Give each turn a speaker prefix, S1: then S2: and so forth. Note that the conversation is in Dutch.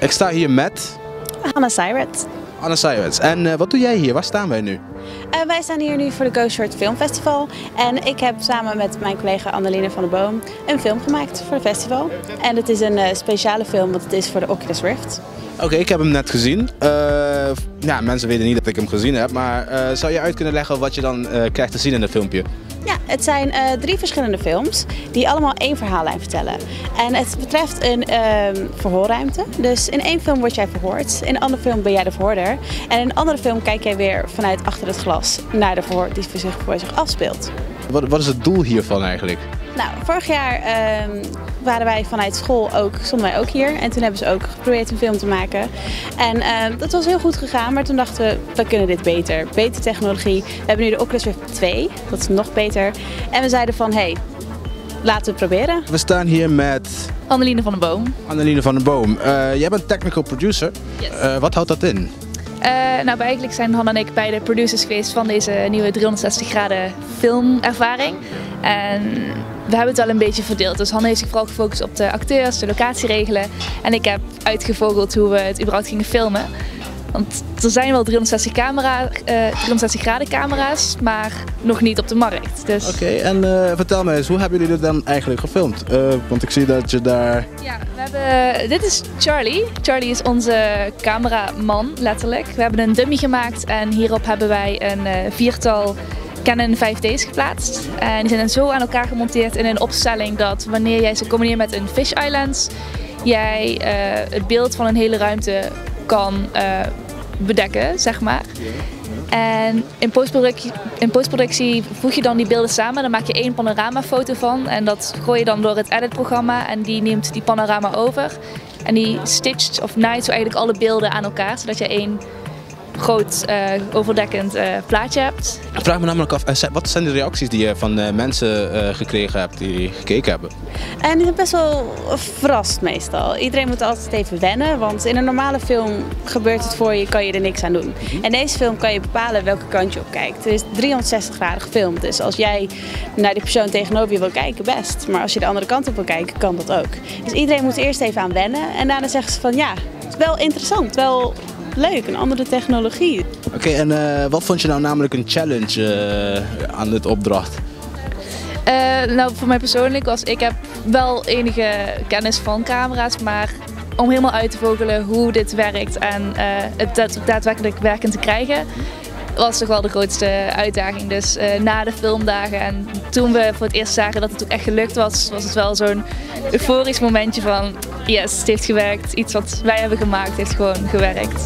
S1: Ik sta hier met
S2: Hannah Seiret.
S1: Anna Seiwets. En eh, wat doe jij hier? Waar staan wij nu?
S2: Uh, wij staan hier nu voor de Ghost Short Film Festival. En ik heb samen met mijn collega Anneline van der Boom een film gemaakt voor het festival. En het is een uh, speciale film, want het is voor de Oculus Rift.
S1: Oké, ik heb hem net gezien. Ja, mensen weten niet dat ik hem gezien heb, maar zou je uit kunnen leggen wat je dan krijgt te zien in het filmpje?
S2: Het zijn uh, drie verschillende films die allemaal één verhaallijn vertellen. En het betreft een uh, verhoorruimte. Dus in één film word jij verhoord, in een andere film ben jij de verhoorder. En in een andere film kijk jij weer vanuit achter het glas naar de verhoor die voor zich, voor zich afspeelt.
S1: Wat, wat is het doel hiervan eigenlijk?
S2: Nou, vorig jaar uh, waren wij vanuit school ook, stonden wij ook hier. En toen hebben ze ook geprobeerd een film te maken. En uh, dat was heel goed gegaan, maar toen dachten we, we kunnen dit beter. Betere technologie. We hebben nu de Oculus Rift 2, dat is nog beter. En we zeiden van, hé, hey, laten we het proberen.
S1: We staan hier met...
S3: Anneline van den Boom.
S1: Anneline van den Boom. Uh, jij bent technical producer.
S3: Yes.
S1: Uh, wat houdt dat in?
S3: Uh, nou, eigenlijk zijn Han en ik beide producers geweest van deze nieuwe 360 graden filmervaring. En we hebben het wel een beetje verdeeld. Dus Han heeft zich vooral gefocust op de acteurs, de locatie regelen. En ik heb uitgevogeld hoe we het überhaupt gingen filmen. Want er zijn wel 360, camera, uh, 360 graden camera's, maar nog niet op de markt. Dus...
S1: Oké, okay, en uh, vertel me eens, hoe hebben jullie dit dan eigenlijk gefilmd? Uh, want ik zie dat je daar...
S3: Ja, we hebben... Dit is Charlie. Charlie is onze cameraman, letterlijk. We hebben een dummy gemaakt en hierop hebben wij een viertal Canon 5D's geplaatst. En die zijn dan zo aan elkaar gemonteerd in een opstelling dat wanneer jij ze combineert met een fish islands, jij het beeld van een hele ruimte kan uh, bedekken, zeg maar. En in postproductie, in postproductie voeg je dan die beelden samen. Dan maak je één panoramafoto van. En dat gooi je dan door het editprogramma. En die neemt die panorama over. En die stitcht of naait zo eigenlijk alle beelden aan elkaar. Zodat je één groot uh, overdekkend uh, plaatje hebt.
S1: Ik vraag me namelijk af, wat zijn de reacties die je van uh, mensen gekregen hebt die gekeken hebben?
S2: En die zijn best wel verrast meestal. Iedereen moet altijd even wennen, want in een normale film gebeurt het voor je, kan je er niks aan doen. En in deze film kan je bepalen welke kant je op kijkt. Het is 360 graden gefilmd, dus als jij naar die persoon tegenover je wil kijken, best. Maar als je de andere kant op wil kijken, kan dat ook. Dus iedereen moet eerst even aan wennen en daarna zeggen ze van ja, het is wel interessant, wel leuk, een andere technologie.
S1: Oké, okay, en uh, wat vond je nou namelijk een challenge uh, aan dit opdracht?
S3: Uh, nou, voor mij persoonlijk was ik heb wel enige kennis van camera's, maar om helemaal uit te vogelen hoe dit werkt en het daadwerkelijk werkend te krijgen, was toch wel de grootste uitdaging. Dus uh, na de filmdagen en toen we voor het eerst zagen dat het ook echt gelukt was, was het wel zo'n euforisch momentje van yes, het heeft gewerkt. Iets wat wij hebben gemaakt heeft gewoon gewerkt.